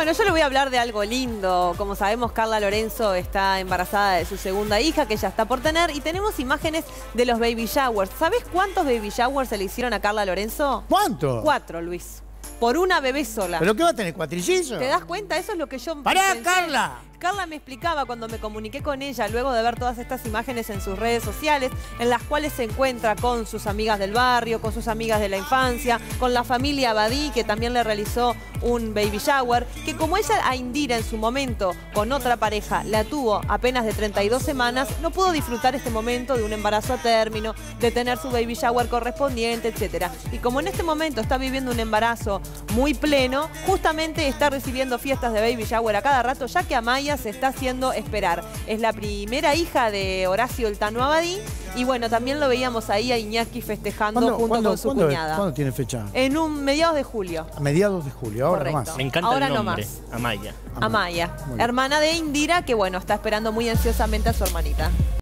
Bueno, yo le voy a hablar de algo lindo. Como sabemos, Carla Lorenzo está embarazada de su segunda hija, que ya está por tener, y tenemos imágenes de los baby showers. ¿Sabes cuántos baby showers se le hicieron a Carla Lorenzo? ¿Cuánto? Cuatro, Luis. Por una bebé sola. ¿Pero qué va a tener, cuatrillizos? ¿Te das cuenta? Eso es lo que yo ¡Pará, pensé. Carla! Carla me explicaba cuando me comuniqué con ella luego de ver todas estas imágenes en sus redes sociales, en las cuales se encuentra con sus amigas del barrio, con sus amigas de la infancia, con la familia Abadí, que también le realizó un baby shower, que como ella a Indira en su momento con otra pareja la tuvo apenas de 32 semanas, no pudo disfrutar este momento de un embarazo a término, de tener su baby shower correspondiente, etc. Y como en este momento está viviendo un embarazo muy pleno, justamente está recibiendo fiestas de baby shower a cada rato, ya que Amaya se está haciendo esperar. Es la primera hija de Horacio El Tano Abadí y bueno, también lo veíamos ahí a Iñaki festejando ¿Cuándo, junto cuándo- con su cuándo- cuñada. cuándo tiene fecha? En un mediados de julio. A mediados de julio, ahora Correcto. nomás. Me encanta Ahora el no nombre, más. Amaya. Amaya. Amaya, hermana de Indira, que bueno, está esperando muy ansiosamente a su hermanita.